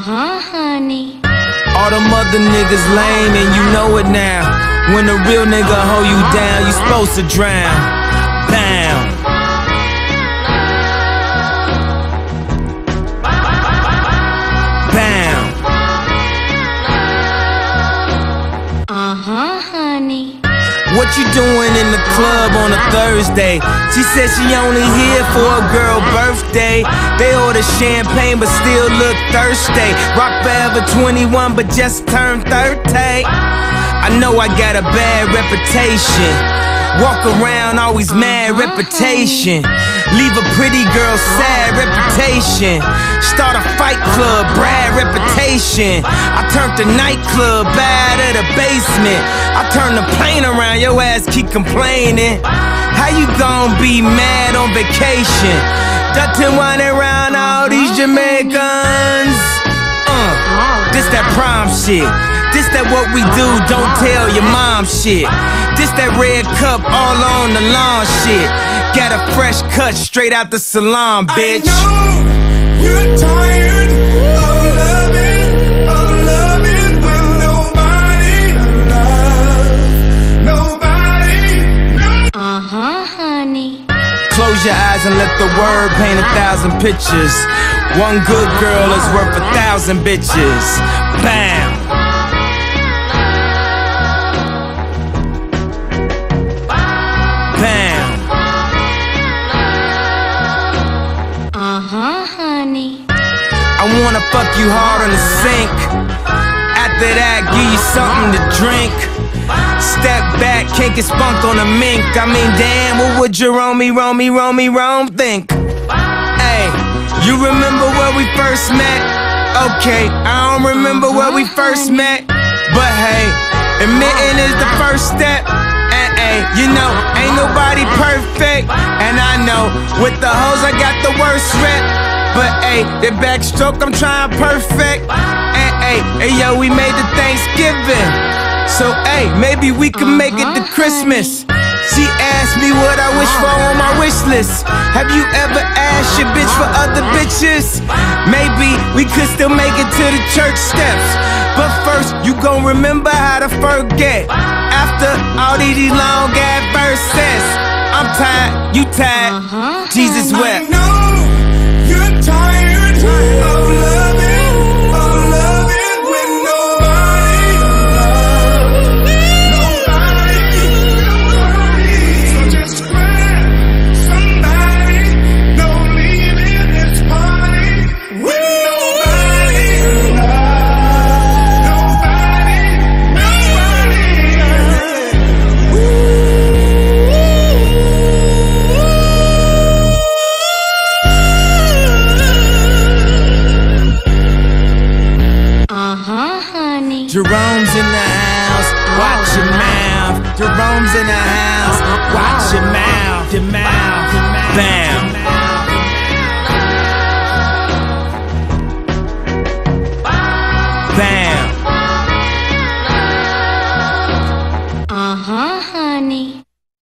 Uh-huh, honey. All the other niggas lame and you know it now. When a real nigga hold you down, you supposed to drown. Bam. What you doing in the club on a Thursday? She said she only here for a girl birthday. They order champagne but still look thirsty. Rock forever 21 but just turned 30. I know I got a bad reputation. Walk around always mad reputation. Leave a pretty girl sad reputation. Start a fight club, Brad reputation. I turned the nightclub out of the basement. I turn the plane around, your ass keep complaining. How you gon' be mad on vacation? Dutton whining around all these Jamaicans. Uh, this that prom shit. This that what we do, don't tell your mom shit. This that red cup all on the lawn shit. Got a fresh cut straight out the salon, bitch. I know you're tired Close your eyes and let the word paint a thousand pictures. One good girl is worth a thousand bitches. Bam. Bam. Uh huh, honey. I wanna fuck you hard on the sink. After that, give you something to drink. Get spunk on a mink. I mean, damn, what would Jerome, Rome, Rome, Rome think? Hey, you remember where we first met? Okay, I don't remember where we first met. But hey, admitting is the first step. And hey, you know, ain't nobody perfect. And I know, with the hoes, I got the worst rep. But hey, the backstroke, I'm trying perfect. And hey, hey, yo, we made the Thanksgiving. So hey, maybe we can make it to uh-huh. Christmas. She asked me what I wish for on my wish list. Have you ever asked your bitch for other bitches? Maybe we could still make it to the church steps. But first, you gon' remember how to forget. After all these long ass verses, I'm tired, you tired. Uh-huh. Jesus I wept. Jerome's in the house, watch your mouth. Jerome's in the house, watch your mouth. Your mouth, bam. Bam.